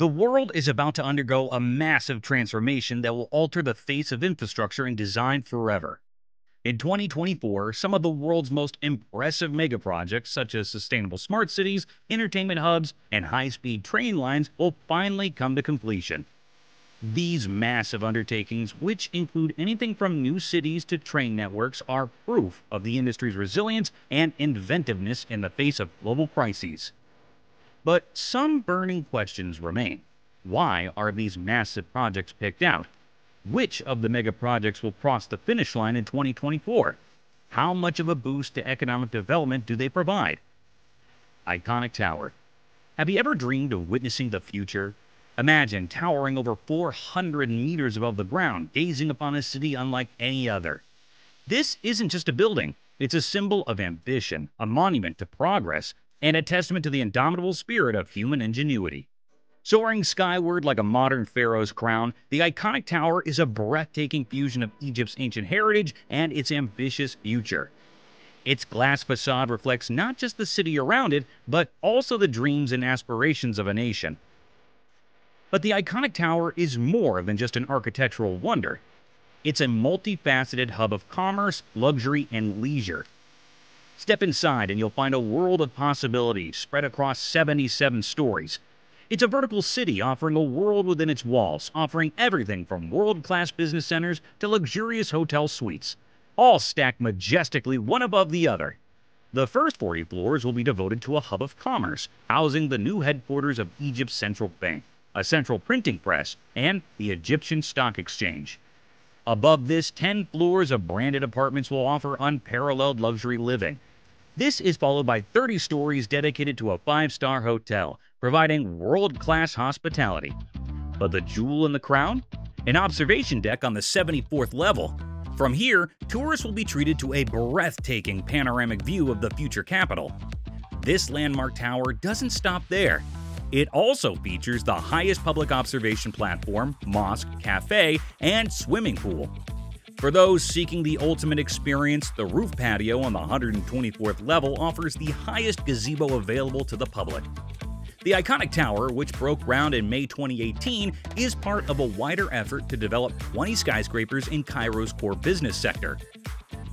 The world is about to undergo a massive transformation that will alter the face of infrastructure and design forever. In 2024, some of the world's most impressive megaprojects, such as sustainable smart cities, entertainment hubs, and high speed train lines, will finally come to completion. These massive undertakings, which include anything from new cities to train networks, are proof of the industry's resilience and inventiveness in the face of global crises. But some burning questions remain. Why are these massive projects picked out? Which of the mega projects will cross the finish line in 2024? How much of a boost to economic development do they provide? Iconic Tower. Have you ever dreamed of witnessing the future? Imagine towering over 400 meters above the ground, gazing upon a city unlike any other. This isn't just a building, it's a symbol of ambition, a monument to progress, and a testament to the indomitable spirit of human ingenuity. Soaring skyward like a modern pharaoh's crown, the iconic tower is a breathtaking fusion of Egypt's ancient heritage and its ambitious future. Its glass facade reflects not just the city around it, but also the dreams and aspirations of a nation. But the iconic tower is more than just an architectural wonder. It's a multifaceted hub of commerce, luxury, and leisure. Step inside and you'll find a world of possibilities spread across 77 stories. It's a vertical city offering a world within its walls, offering everything from world-class business centers to luxurious hotel suites, all stacked majestically one above the other. The first 40 floors will be devoted to a hub of commerce, housing the new headquarters of Egypt's central bank, a central printing press, and the Egyptian Stock Exchange. Above this, 10 floors of branded apartments will offer unparalleled luxury living, this is followed by 30 stories dedicated to a five-star hotel, providing world-class hospitality. But the jewel in the crown? An observation deck on the 74th level. From here, tourists will be treated to a breathtaking panoramic view of the future capital. This landmark tower doesn't stop there. It also features the highest public observation platform, mosque, cafe, and swimming pool. For those seeking the ultimate experience, the roof patio on the 124th level offers the highest gazebo available to the public. The iconic tower, which broke ground in May 2018, is part of a wider effort to develop 20 skyscrapers in Cairo's core business sector.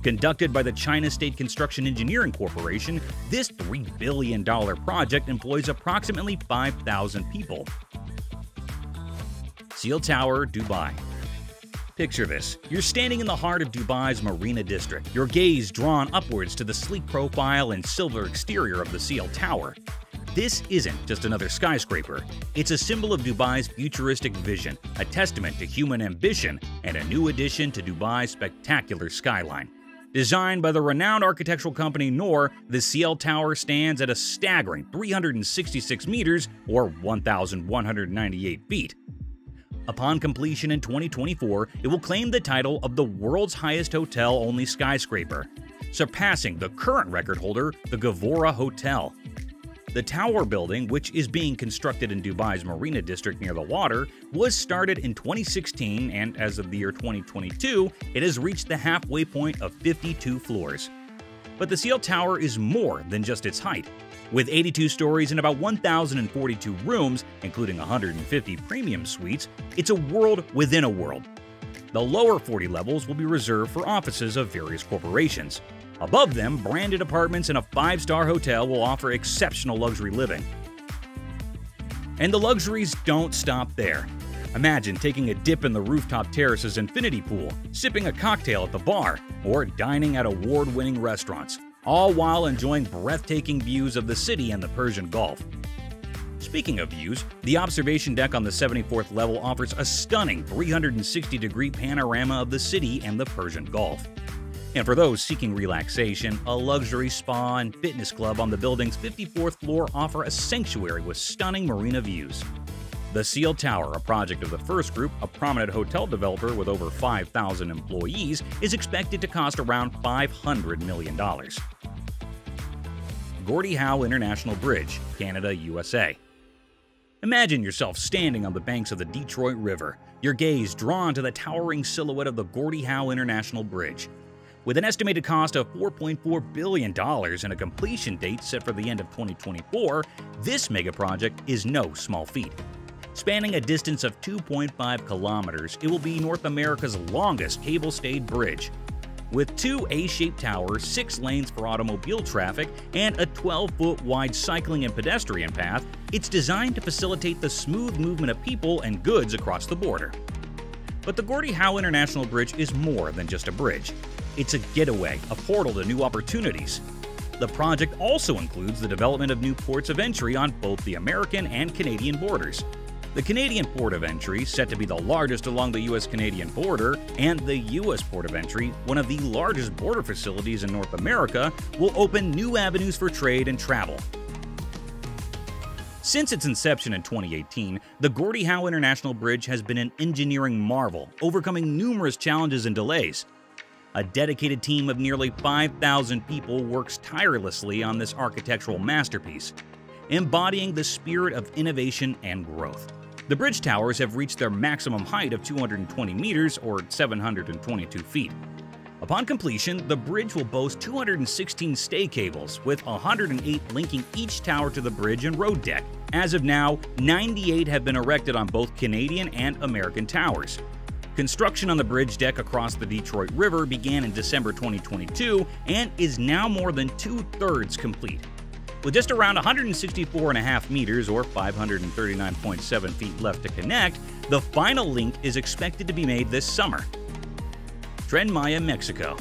Conducted by the China State Construction Engineering Corporation, this $3 billion project employs approximately 5,000 people. Ciel Tower, Dubai Picture this. You're standing in the heart of Dubai's Marina District, your gaze drawn upwards to the sleek profile and silver exterior of the Ciel Tower. This isn't just another skyscraper. It's a symbol of Dubai's futuristic vision, a testament to human ambition, and a new addition to Dubai's spectacular skyline. Designed by the renowned architectural company NORR, the Ciel Tower stands at a staggering 366 meters or 1,198 feet. Upon completion in 2024, it will claim the title of the world's highest hotel-only skyscraper, surpassing the current record holder, the Gevora Hotel. The tower building, which is being constructed in Dubai's Marina District near the water, was started in 2016 and as of the year 2022, it has reached the halfway point of 52 floors. But the Ciel Tower is more than just its height. With 82 stories and about 1,042 rooms, including 150 premium suites, it's a world within a world. The lower 40 levels will be reserved for offices of various corporations. Above them, branded apartments and a five-star hotel will offer exceptional luxury living. And the luxuries don't stop there. Imagine taking a dip in the rooftop terrace's infinity pool, sipping a cocktail at the bar, or dining at award-winning restaurants all while enjoying breathtaking views of the city and the Persian Gulf. Speaking of views, the observation deck on the 74th level offers a stunning 360-degree panorama of the city and the Persian Gulf. And for those seeking relaxation, a luxury spa and fitness club on the building's 54th floor offer a sanctuary with stunning marina views. The Ciel Tower, a project of the First Group, a prominent hotel developer with over 5,000 employees, is expected to cost around $500 million. Gordie Howe International Bridge, Canada, USA. Imagine yourself standing on the banks of the Detroit River, your gaze drawn to the towering silhouette of the Gordie Howe International Bridge. With an estimated cost of $4.4 billion and a completion date set for the end of 2024, this mega project is no small feat. Spanning a distance of 2.5 kilometers, it will be North America's longest cable-stayed bridge. With two A-shaped towers, six lanes for automobile traffic, and a 12-foot wide cycling and pedestrian path, it's designed to facilitate the smooth movement of people and goods across the border. But the Gordie Howe International Bridge is more than just a bridge. It's a getaway, a portal to new opportunities. The project also includes the development of new ports of entry on both the American and Canadian borders. The Canadian port of entry, set to be the largest along the US Canadian border, and the US port of entry, one of the largest border facilities in North America, will open new avenues for trade and travel. Since its inception in 2018, the Gordie Howe International Bridge has been an engineering marvel, overcoming numerous challenges and delays. A dedicated team of nearly 5,000 people works tirelessly on this architectural masterpiece, embodying the spirit of innovation and growth. The bridge towers have reached their maximum height of 220 meters or 722 feet. Upon completion, the bridge will boast 216 stay cables, with 108 linking each tower to the bridge and road deck. As of now, 98 have been erected on both Canadian and American towers. Construction on the bridge deck across the Detroit River began in December 2022 and is now more than two thirds complete. With just around 164.5 meters or 539.7 feet left to connect, the final link is expected to be made this summer. Tren Maya, Mexico.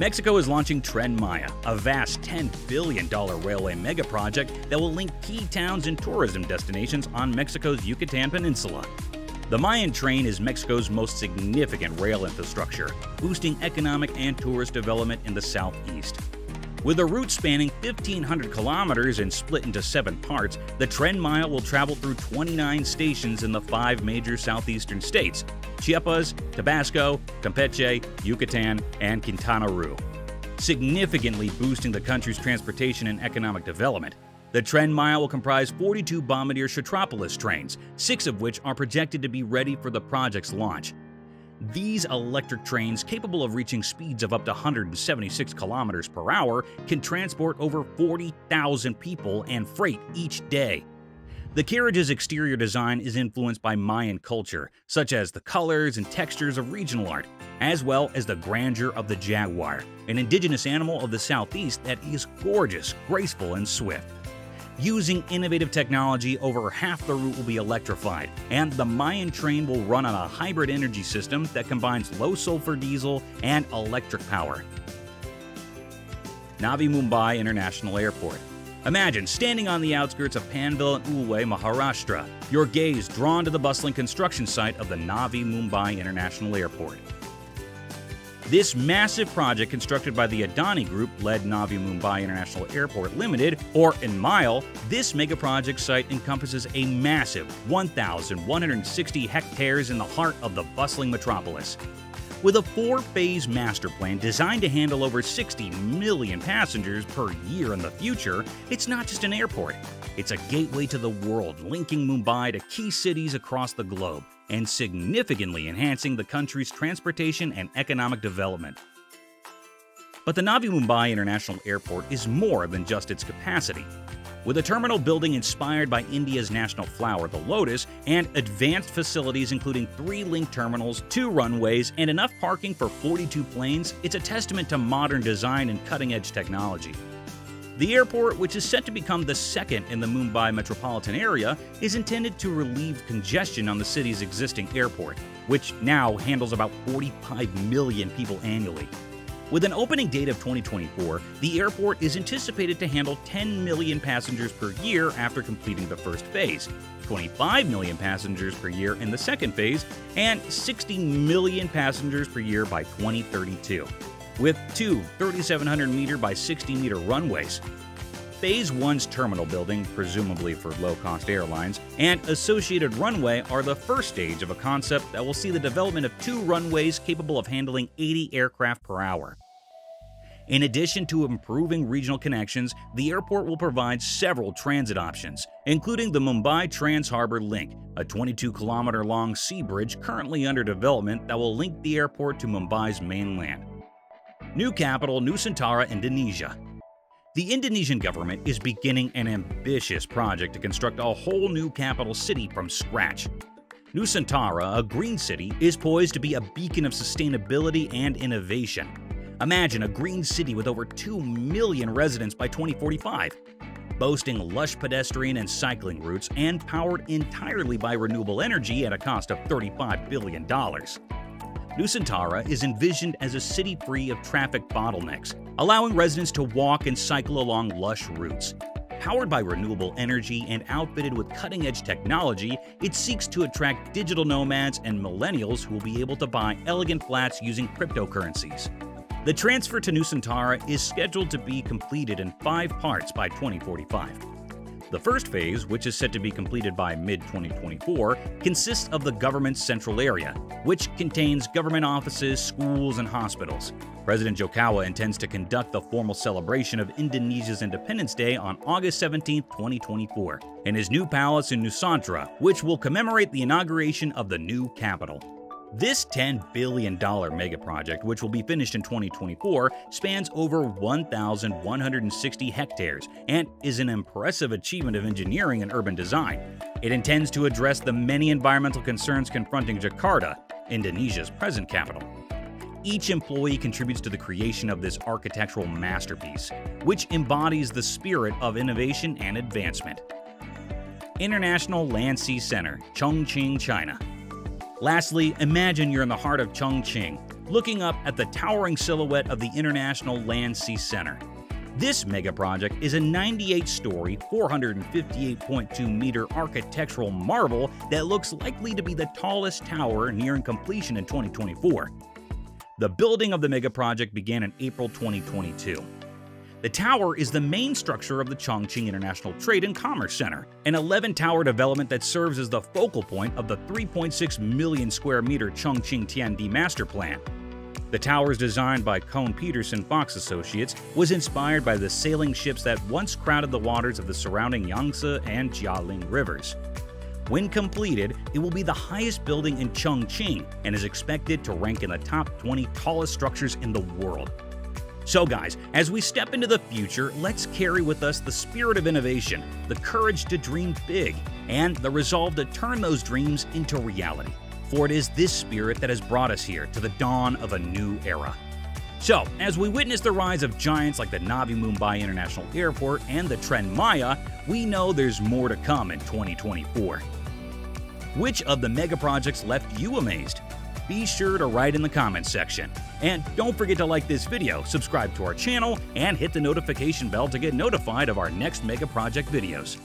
Mexico is launching Tren Maya, a vast $10 billion railway megaproject that will link key towns and tourism destinations on Mexico's Yucatan Peninsula. The Mayan train is Mexico's most significant rail infrastructure, boosting economic and tourist development in the southeast. With a route spanning 1,500 kilometers and split into seven parts, the Tren Maya will travel through 29 stations in the five major southeastern states Chiapas, Tabasco, Campeche, Yucatan, and Quintana Roo, significantly boosting the country's transportation and economic development. The Tren Maya will comprise 42 Bombardier Xtrapolis trains, six of which are projected to be ready for the project's launch. These electric trains, capable of reaching speeds of up to 176 kilometers per hour, can transport over 40,000 people and freight each day. The carriage's exterior design is influenced by Mayan culture, such as the colors and textures of regional art, as well as the grandeur of the jaguar, an indigenous animal of the southeast that is gorgeous, graceful, and swift. Using innovative technology, over half the route will be electrified, and the Mayan train will run on a hybrid energy system that combines low sulfur diesel and electric power. Navi Mumbai International Airport. Imagine standing on the outskirts of Panvel and Ulwe, Maharashtra, your gaze drawn to the bustling construction site of the Navi Mumbai International Airport. This massive project constructed by the Adani Group led Navi Mumbai International Airport Limited, or ENMILE, this mega project site encompasses a massive 1,160 hectares in the heart of the bustling metropolis. With a four phase master plan designed to handle over 60 million passengers per year in the future, it's not just an airport. It's a gateway to the world, linking Mumbai to key cities across the globe and significantly enhancing the country's transportation and economic development. But the Navi Mumbai International Airport is more than just its capacity. With a terminal building inspired by India's national flower, the lotus, and advanced facilities including three link terminals, two runways, and enough parking for 42 planes, it's a testament to modern design and cutting edge technology. The airport, which is set to become the second in the Mumbai metropolitan area, is intended to relieve congestion on the city's existing airport, which now handles about 45 million people annually. With an opening date of 2024, the airport is anticipated to handle 10 million passengers per year after completing the first phase, 25 million passengers per year in the second phase, and 60 million passengers per year by 2032 with two 3,700 meter by 60 meter runways. Phase 1's terminal building, presumably for low cost airlines, and associated runway are the first stage of a concept that will see the development of two runways capable of handling 80 aircraft per hour. In addition to improving regional connections, the airport will provide several transit options, including the Mumbai Trans Harbour Link, a 22 kilometer long sea bridge currently under development that will link the airport to Mumbai's mainland. New capital Nusantara, Indonesia. The Indonesian government is beginning an ambitious project to construct a whole new capital city from scratch. Nusantara, a green city, is poised to be a beacon of sustainability and innovation. Imagine a green city with over 2 million residents by 2045, boasting lush pedestrian and cycling routes and powered entirely by renewable energy at a cost of $35 billion. Nusantara is envisioned as a city free of traffic bottlenecks, allowing residents to walk and cycle along lush routes. Powered by renewable energy and outfitted with cutting edge technology, it seeks to attract digital nomads and millennials who will be able to buy elegant flats using cryptocurrencies. The transfer to Nusantara is scheduled to be completed in five parts by 2045. The first phase, which is set to be completed by mid 2024, consists of the government's central area, which contains government offices, schools, and hospitals. President Jokowi intends to conduct the formal celebration of Indonesia's Independence Day on August 17, 2024, in his new palace in Nusantara, which will commemorate the inauguration of the new capital. This $10 billion mega project, which will be finished in 2024, spans over 1,160 hectares and is an impressive achievement of engineering and urban design. It intends to address the many environmental concerns confronting Jakarta, Indonesia's present capital. Each employee contributes to the creation of this architectural masterpiece, which embodies the spirit of innovation and advancement. International Land Sea Center, Chongqing, China. Lastly, imagine you're in the heart of Chongqing, looking up at the towering silhouette of the International Land Sea Center. This mega project is a 98-story, 458.2 meter architectural marvel that looks likely to be the tallest tower nearing completion in 2024. The building of the mega project began in April 2022. The tower is the main structure of the Chongqing International Trade and Commerce Center, an 11-tower development that serves as the focal point of the 3.6 million square meter Chongqing Tiandi master plan. The towers designed by Kohn Pedersen Fox Associates was inspired by the sailing ships that once crowded the waters of the surrounding Yangtze and Jialing rivers. When completed, it will be the highest building in Chongqing and is expected to rank in the top 20 tallest structures in the world. So, guys, as we step into the future, let's carry with us the spirit of innovation, the courage to dream big, and the resolve to turn those dreams into reality. For it is this spirit that has brought us here to the dawn of a new era. So, as we witness the rise of giants like the Navi Mumbai International Airport and the Tren Maya, we know there's more to come in 2024. Which of the mega projects left you amazed? Be sure to write in the comments section. And don't forget to like this video, subscribe to our channel, and hit the notification bell to get notified of our next Mega Project videos.